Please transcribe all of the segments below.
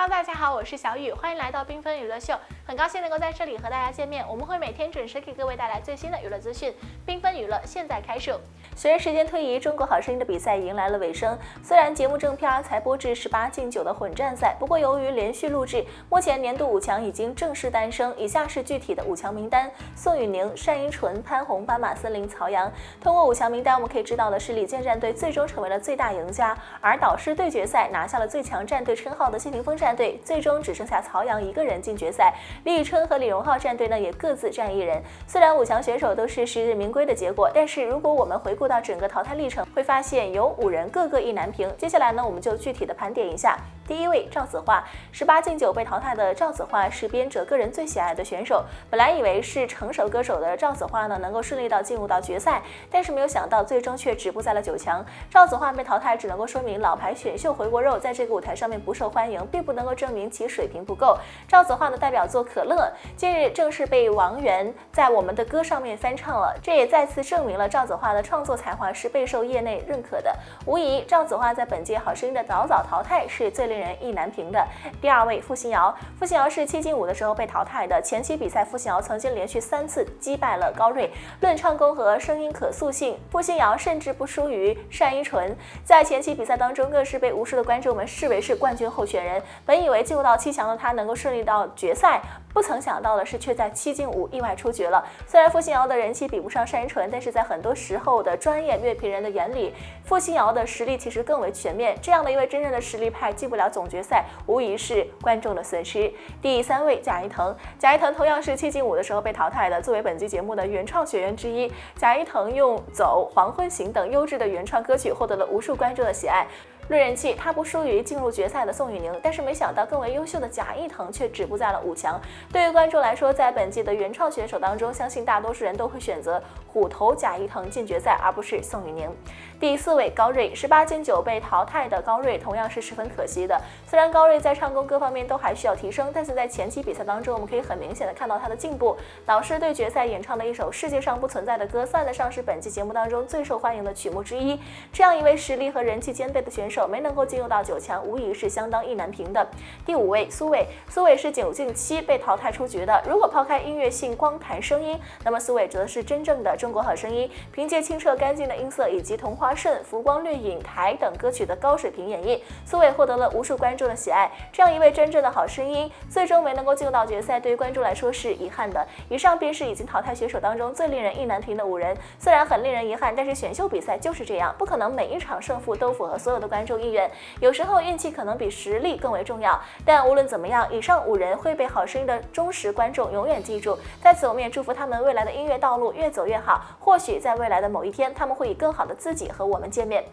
Hello，大家好，我是小雨，欢迎来到缤纷娱乐秀，很高兴能够在这里和大家见面。我们会每天准时给各位带来最新的娱乐资讯。缤纷娱乐现在开始。随着时间推移，中国好声音的比赛迎来了尾声。虽然节目正片才播至十八进九的混战赛，不过由于连续录制，目前年度五强已经正式诞生。以下是具体的五强名单：宋雨宁、单依纯、潘虹、斑马森林、曹阳。通过五强名单，我们可以知道的是，李健战队最终成为了最大赢家，而导师对决赛拿下了最强战队称号的谢霆锋战战队，最终只剩下曹阳一个人进决赛。李宇春和李荣浩战队呢，也各自占一人。虽然五强选手都是实至名归的结果，但是如果我们回顾到整个淘汰历程，会发现有五人个个意难平。接下来呢，我们就具体的盘点一下。第一位赵子画，十八进九被淘汰的赵子画是编者个人最喜爱的选手。本来以为是成熟歌手的赵子画呢，能够顺利到进入到决赛，但是没有想到最终却止步在了九强。赵子画被淘汰，只能够说明老牌选秀回锅肉在这个舞台上面不受欢迎，并不能够证明其水平不够。赵子画的代表作《可乐》近日正式被王源在我们的歌上面翻唱了，这也再次证明了赵子画的创作才华是备受业内认可的。无疑，赵子画在本届好声音的早早淘汰是最令人意难平的第二位，付辛瑶。付辛瑶是七进五的时候被淘汰的。前期比赛，付辛瑶曾经连续三次击败了高瑞。论唱功和声音可塑性，付辛瑶甚至不输于单依纯。在前期比赛当中，更是被无数的观众们视为是冠军候选人。本以为进入到七强的他能够顺利到决赛，不曾想到的是，却在七进五意外出局了。虽然付新瑶的人气比不上单依纯，但是在很多时候的专业乐评人的眼里，付新瑶的实力其实更为全面。这样的一位真正的实力派，进不了总决赛。无疑是观众的损失。第三位贾一腾，贾一腾同样是七进五的时候被淘汰的。作为本期节目的原创学员之一，贾一腾用《走》《黄昏行》等优质的原创歌曲获得了无数观众的喜爱。论人气，他不输于进入决赛的宋雨宁，但是没想到更为优秀的贾一腾却止步在了五强。对于观众来说，在本季的原创选手当中，相信大多数人都会选择虎头贾一腾进决赛，而不是宋雨宁。第四位高瑞，十八进九被淘汰的高瑞同样是十分可惜的。虽然高瑞在唱功各方面都还需要提升，但是在前期比赛当中，我们可以很明显的看到他的进步。导师对决赛演唱的一首世界上不存在的歌，算得上是本季节目当中最受欢迎的曲目之一。这样一位实力和人气兼备的选手。没能够进入到九强，无疑是相当意难平的。第五位苏伟，苏伟是九进七被淘汰出局的。如果抛开音乐性，光谈声音，那么苏伟则是真正的中国好声音。凭借清澈干净的音色以及《同花顺》《浮光掠影》台等歌曲的高水平演绎，苏伟获得了无数观众的喜爱。这样一位真正的好声音，最终没能够进入到决赛，对于观众来说是遗憾的。以上便是已经淘汰选手当中最令人意难平的五人。虽然很令人遗憾，但是选秀比赛就是这样，不可能每一场胜负都符合所有的观众意愿。有时候运气可能比实力更为重重要，但无论怎么样，以上五人会被好声音的忠实观众永远记住。在此，我们也祝福他们未来的音乐道路越走越好。或许在未来的某一天，他们会以更好的自己和我们见面。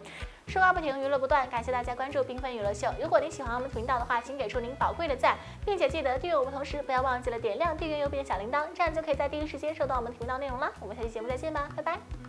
说话不停，娱乐不断，感谢大家关注缤纷娱乐秀。如果您喜欢我们频道的话，请给出您宝贵的赞，并且记得订阅我们，同时不要忘记了点亮订阅右边小铃铛，这样就可以在第一时间收到我们频道内容了。我们下期节目再见吧，拜拜。